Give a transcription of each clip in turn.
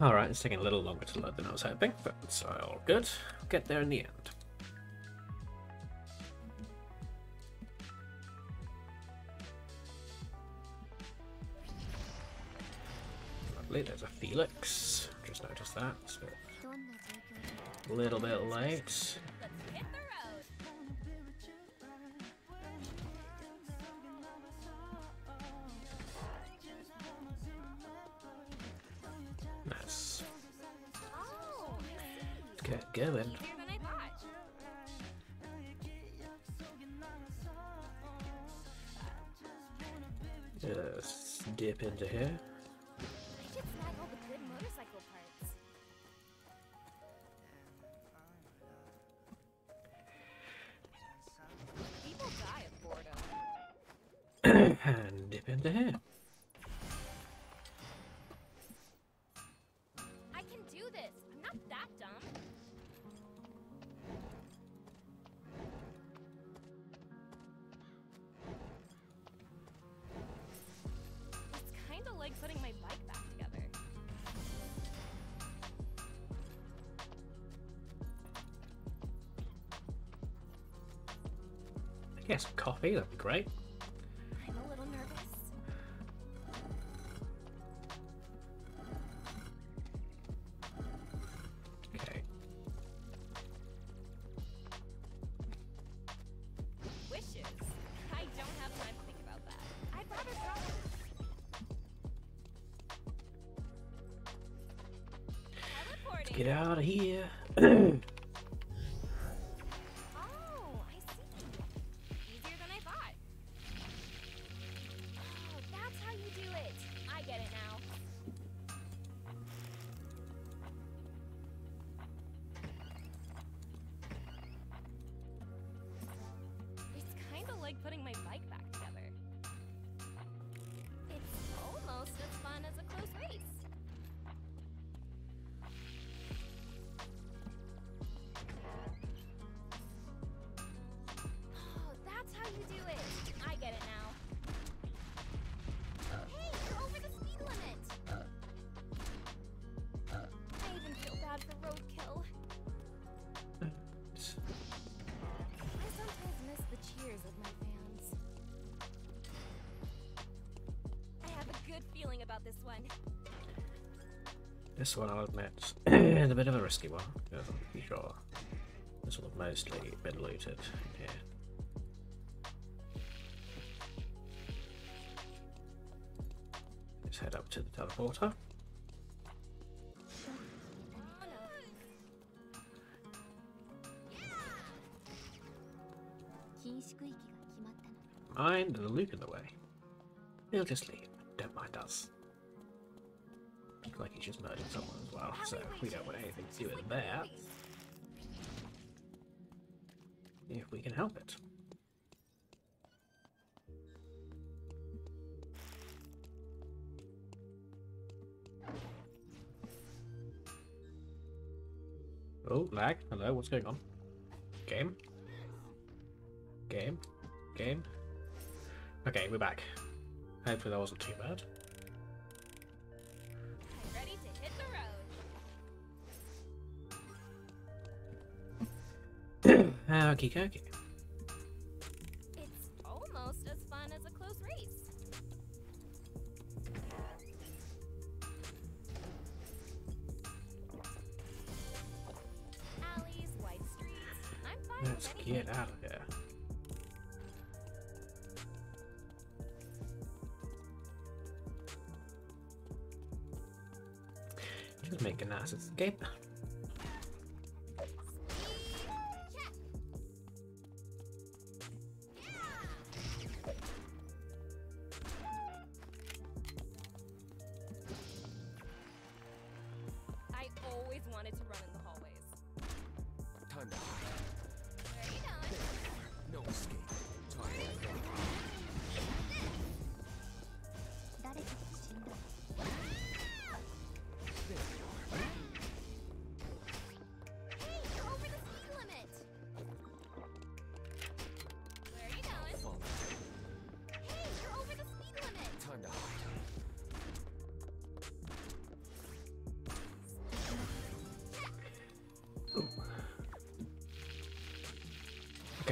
Alright, it's taking a little longer to load than I was hoping, but it's all good. get there in the end. Lovely, there's a Felix. Just noticed that. So a little bit late. Get going. Just dip into here. I guess coffee, that'd be great. I'm a little nervous. Okay. Wishes. I don't have time to think about that. I'd rather. Get out of here. about this one. This one, I'll admit, is a bit of a risky one. I'm sure this have mostly been looted here. Let's head up to the teleporter. Mind the loop in the way. He'll just leave. Don't mind us. Looks like he's just murdered someone as well, so we don't want anything to do with that. If we can help it. Oh, lag. Hello, what's going on? Game? Game? Game? Okay, we're back. Hopefully that wasn't too bad. Road. Okie. It's almost as fun as a close race. Alleys, wide streets. I'm fine Let's get out of here. Just make a nice escape. Wanted to run in the hallways. Time to hide. Where are you going? No escape. Time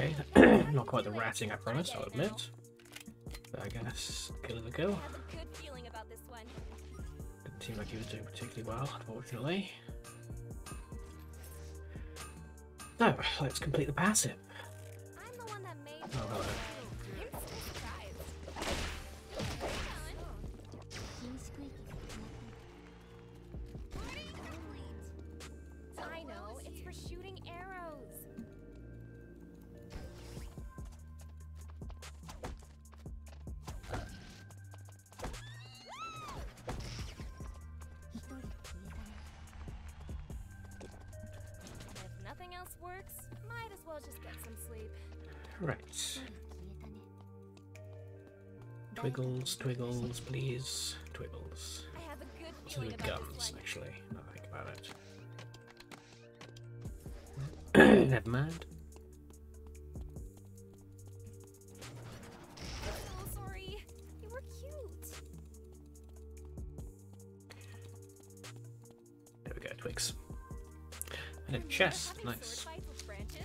Okay, not quite the ratting I promised, I'll admit. But I guess kill a I kill. Didn't seem like he was doing particularly well, unfortunately. So, let's complete the passive. Else works, might as well just get some sleep. Right. Twiggles, twiggles, please. Twiggles. I have a good feeling about guns, this actually? Now I think about it. Never mind. Chest, nice. fights with branches?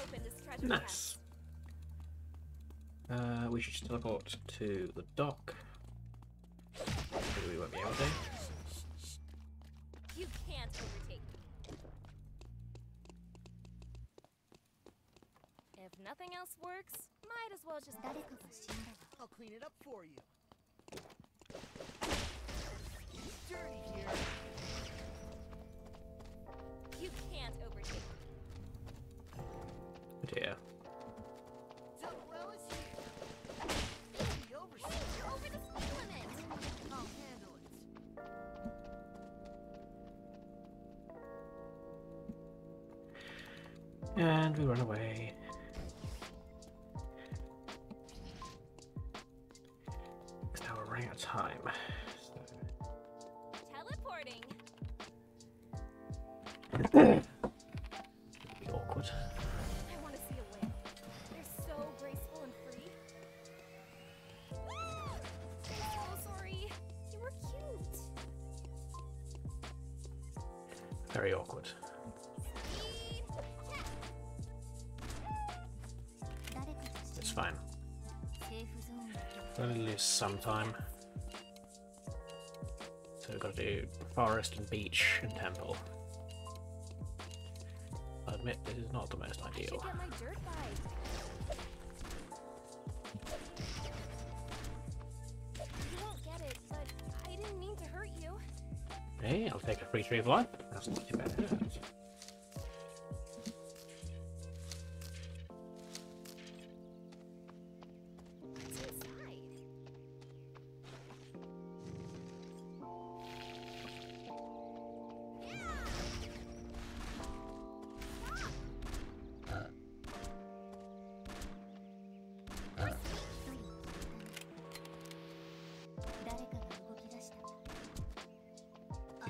Open this treasure Nice. Uh, we should teleport to the dock. Maybe we won't be able to. You can't overtake me. If nothing else works, might as well just. I'll clean it up for you. Dirty here. You can't overtake me. Oh dear. Double is here. Be over soon. You're over the speed limit. I'll handle it. And we run away. Running out of time. Teleporting. be awkward. I want to see a whale. They're so graceful and free. I'm so ah, sorry. You were cute. Very awkward. It's fine. Only lose some time. So we've got to do forest and beach and temple. I admit this is not the most ideal. get my dirt bike. You won't get it, but I didn't mean to hurt you. Hey, I'll take a free tree of life. That's not too bad.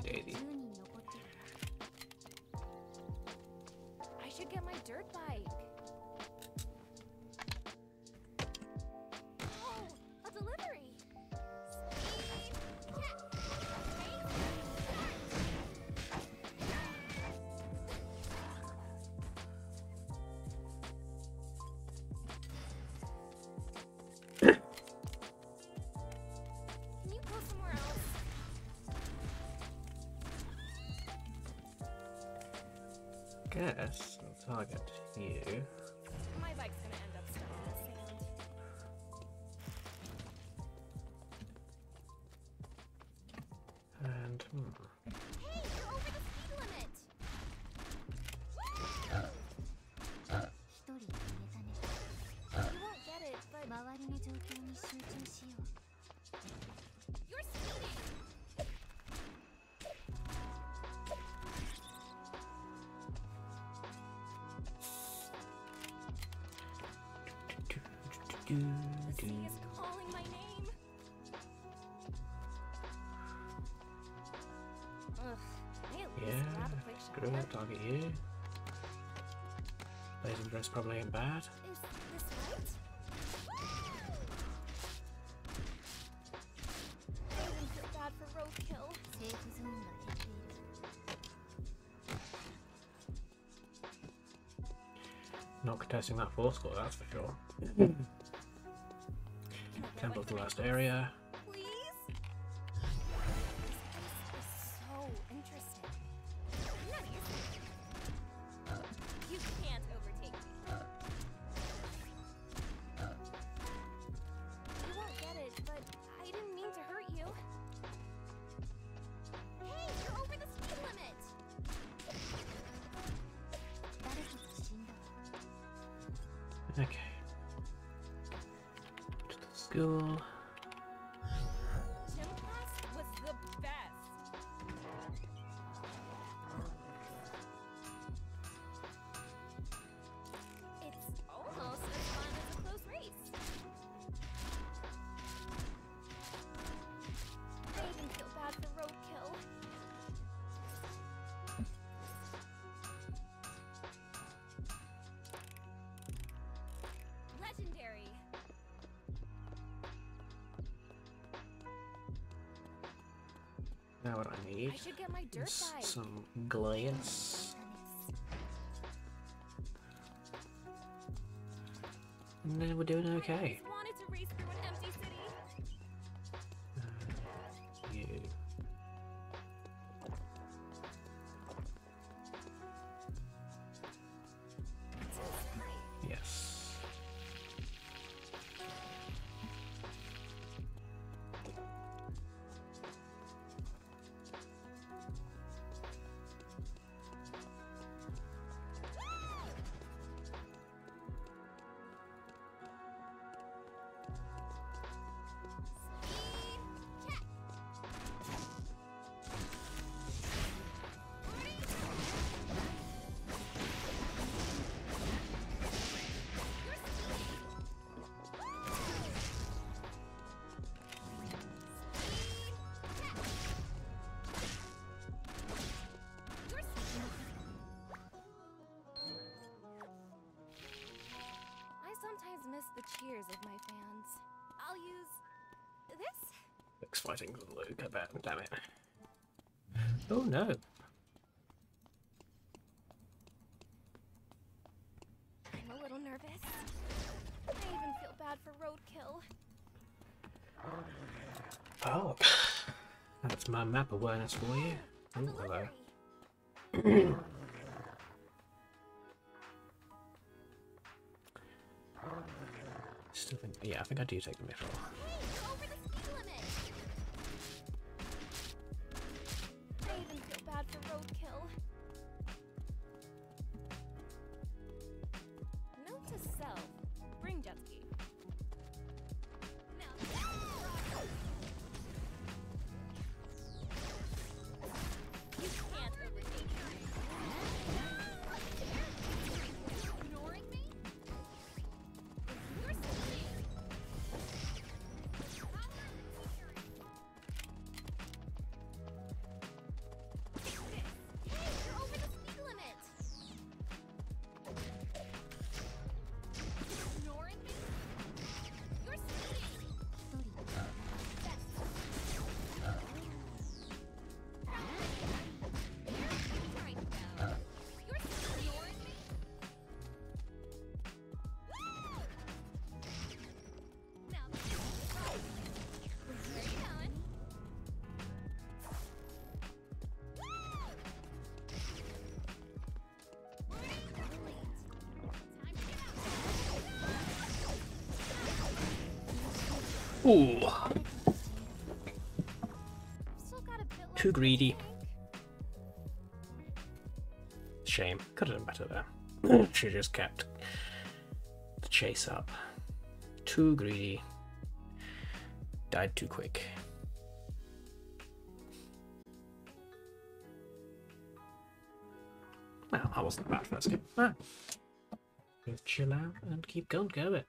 I should get my dirt bike. Guess I'll target you. do, do. Yeah, good old target here. Blazing dress probably ain't bad. Not contesting that force core, that's for sure. Temple of the last area. Please? This place is so. I'm not used to it. You can't overtake me. You won't get it, but I didn't mean to hurt you. Hey, you're over the speed limit! Okay. School. Now what I need I get my dirt is some glass. And then we're doing okay. Cheers of my fans. I'll use this. Fighting Luke, bet. Damn it. Oh no. I'm a little nervous. I even feel bad for roadkill. Oh. That's my map awareness for you. Oh, hello. yeah, I think I do take the middle. Ooh. Too greedy. Shame. Could have done better there. she just kept the chase up. Too greedy. Died too quick. Well, that wasn't bad first game. Ah. Just chill out and keep going, go it.